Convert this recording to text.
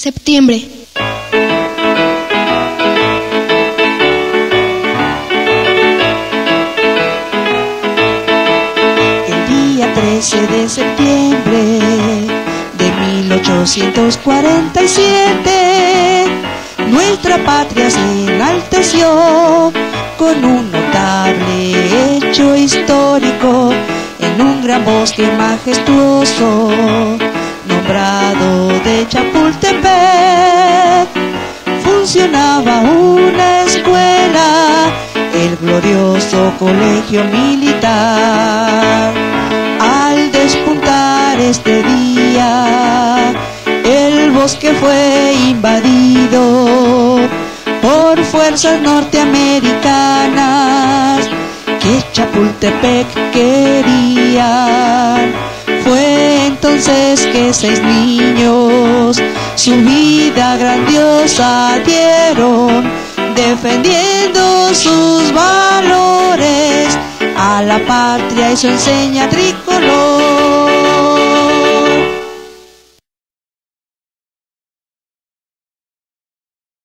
Septiembre. El día 13 de septiembre de 1847, nuestra patria se enalteció con un notable hecho histórico en un gran bosque majestuoso nombrado de Chapultepec. Una escuela, el glorioso colegio militar. Al despuntar este día, el bosque fue invadido por fuerzas norteamericanas que Chapultepec querían. Entonces que seis niños su vida grandiosa dieron, defendiendo sus valores a la patria y su enseña tricolor.